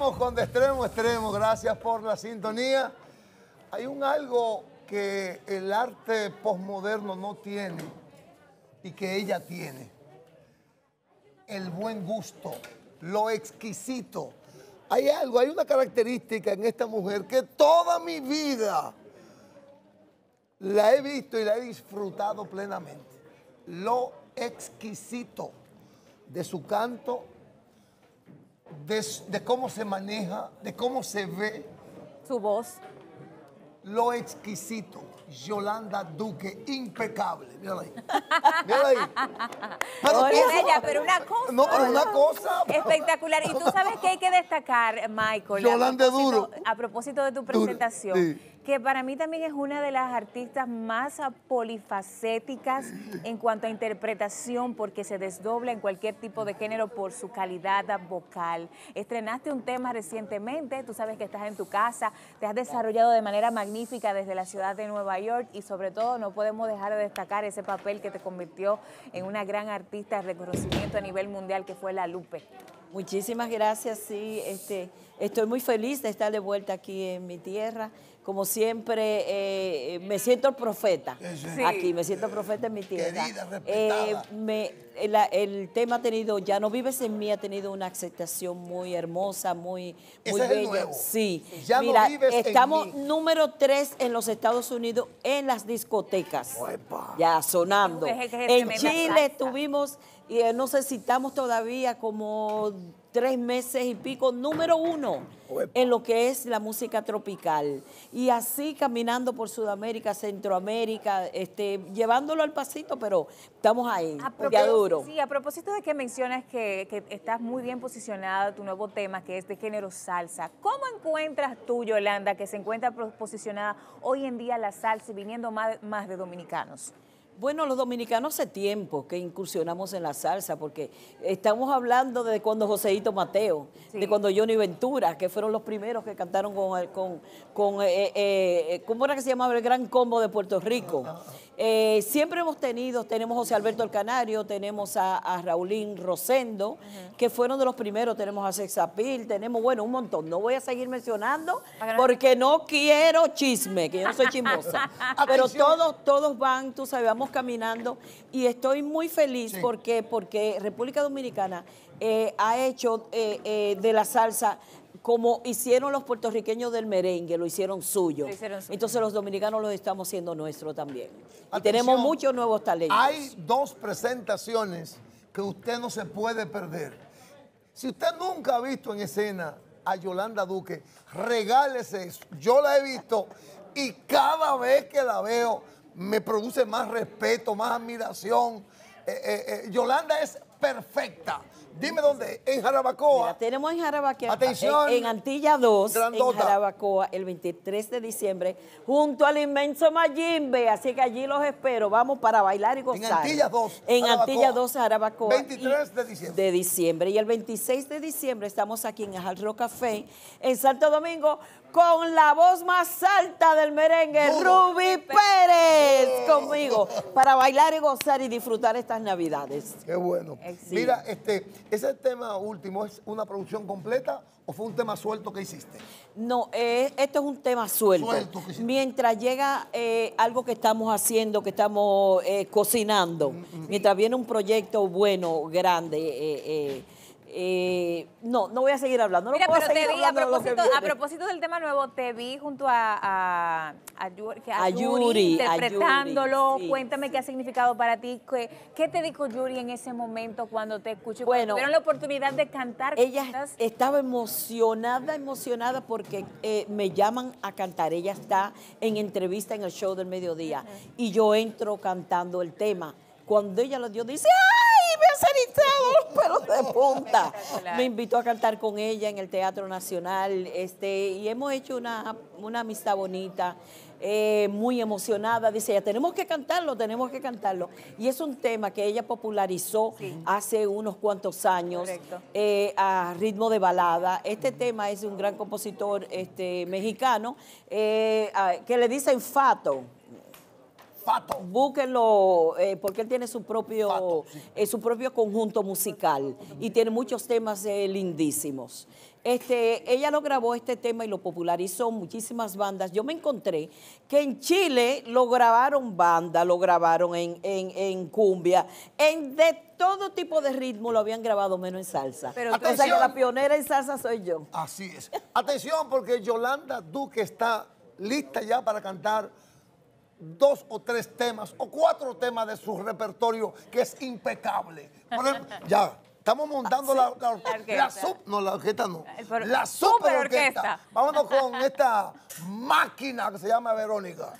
Con de extremo a extremo. Gracias por la sintonía. Hay un algo que el arte posmoderno no tiene y que ella tiene. El buen gusto, lo exquisito. Hay algo, hay una característica en esta mujer que toda mi vida la he visto y la he disfrutado plenamente. Lo exquisito de su canto, de, de cómo se maneja, de cómo se ve. Su voz. Lo exquisito. Yolanda Duque, impecable. Mírala ahí. Mírala ahí. Pero Oye, pero una cosa. No, pero una cosa. Espectacular. Y tú sabes que hay que destacar, Michael. a Yolanda propósito- Duro. A propósito de tu Duro, presentación, sí. Que para mí también es una de las artistas más polifacéticas en cuanto a interpretación, porque se desdobla en cualquier tipo de género por su calidad vocal. Estrenaste un tema recientemente, tú sabes que estás en tu casa, te has desarrollado de manera magnífica desde la ciudad de Nueva York y sobre todo no podemos dejar de destacar ese papel que te convirtió en una gran artista de reconocimiento a nivel mundial que fue La Lupe. Muchísimas gracias, sí, este, estoy muy feliz de estar de vuelta aquí en mi tierra. Como siempre, eh, me siento el profeta Sí. aquí, me siento profeta en mi tierra. Querida. Eh, me- el, el tema ha tenido, Ya no vives en mí, ha tenido una aceptación muy hermosa, muy, muy el bella. nuevo. Sí, Ya no mira, vives en estamos mí. número tres en los Estados Unidos en las discotecas. Ya sonando. Es En Chile tuvimos, y eh, no sé si estamos todavía como tres meses y pico, número uno en lo que es la música tropical. Y así caminando por Sudamérica, Centroamérica, este, llevándolo al pasito, pero estamos ahí, ya duro. Sí, a propósito de que mencionas que, que estás muy bien posicionada, tu nuevo tema que es de género salsa, ¿cómo encuentras tú, Yolanda, que se encuentra posicionada hoy en día la salsa y viniendo más, más de dominicanos? Bueno, los dominicanos hace tiempo que incursionamos en la salsa, porque estamos hablando de cuando Joseito Mateo, Sí. de cuando Johnny Ventura, que fueron los primeros que cantaron con, con eh, eh, ¿cómo era que se llamaba? El Gran Combo de Puerto Rico. Eh, siempre hemos tenido, tenemos a José Alberto El Canario, tenemos a, a Raulín Rosendo, que fueron de los primeros, tenemos a Sexapil, tenemos, bueno, un montón. No voy a seguir mencionando porque no quiero chisme, que yo no soy chismosa. Pero todos, todos van, tú sabes, vamos caminando y estoy muy feliz Sí. porque, porque República Dominicana eh, ha hecho eh, eh, de la salsa como hicieron los puertorriqueños del merengue, lo hicieron suyo. Lo hicieron suyo. Entonces los dominicanos lo estamos haciendo nuestro también. Y tenemos muchos nuevos talentos. Hay dos presentaciones que usted no se puede perder. Si usted nunca ha visto en escena a Yolanda Duque, regálese eso. Yo la he visto y cada vez que la veo me produce más respeto, más admiración. Eh, eh, eh, Yolanda es perfecta. Dime dónde, en Jarabacoa. Mira, tenemos en Jarabacoa, Atención, en, en Antilla 2, grandota. en Jarabacoa, el 23 de diciembre, junto al inmenso Mayimbe. Así que allí los espero. Vamos para bailar y gozar. Antilla 2, En Jarabacoa. Antilla 2, Jarabacoa. 23 Y- de diciembre. De diciembre. Y el 26 de diciembre estamos aquí en Hard Rock Café, en Santo Domingo, con la voz más alta del merengue, Duro. Ruby Pérez, conmigo, para bailar y gozar y disfrutar estas Navidades. Qué bueno. Sí. Mira, este, ese tema último, ¿es una producción completa o fue un tema suelto que hiciste? No, eh, esto es un tema suelto. Suelto, que. Mientras llega eh, algo que estamos haciendo, que estamos eh, cocinando, Mm, mientras viene un proyecto bueno, grande, eh, no, no voy a seguir hablando. No Mira, puedo pero te seguir vi, a propósito, a viene. propósito del tema nuevo, te vi junto a, a, a Yuri, a Yuri, interpretándolo. Yuri, sí, Cuéntame qué ha significado para ti. ¿Qué, qué te dijo Yuri en ese momento cuando te escuchó? Bueno, tuvieron la oportunidad de cantar. Ella estaba emocionada, emocionada porque eh, me llaman a cantar. Ella está en entrevista en el show del mediodía y yo entro cantando el tema. Cuando ella lo dio, dice, ¡ay! Me has erizado los pelos de punta. Me invitó a cantar con ella en el Teatro Nacional este, y hemos hecho una, una amistad bonita. eh, muy emocionada, dice ella, tenemos que cantarlo, tenemos que cantarlo. Y es un tema que ella popularizó hace unos cuantos años eh, a ritmo de balada. Este tema es de un gran compositor este, mexicano eh, que le dicen Fato. Fato. Búsquenlo, eh, porque él tiene su propio, Fato, sí. eh, su propio conjunto musical y tiene muchos temas eh, lindísimos. Este, ella lo grabó este tema y lo popularizó muchísimas bandas. Yo me encontré que en Chile lo grabaron banda, lo grabaron en, en- en cumbia, en de todo tipo de ritmo lo habían grabado menos en salsa. Pero o sea que atención. la pionera en salsa soy yo. Así es. Atención, porque Yolanda Duque está lista ya para cantar dos o tres temas o cuatro temas de su repertorio que es impecable. Ejemplo, ya. Estamos montando la, la, orquesta. la sub, no, la orquesta no. Por- La superorquesta. superorquesta. Vámonos con esta máquina que se llama Verónica.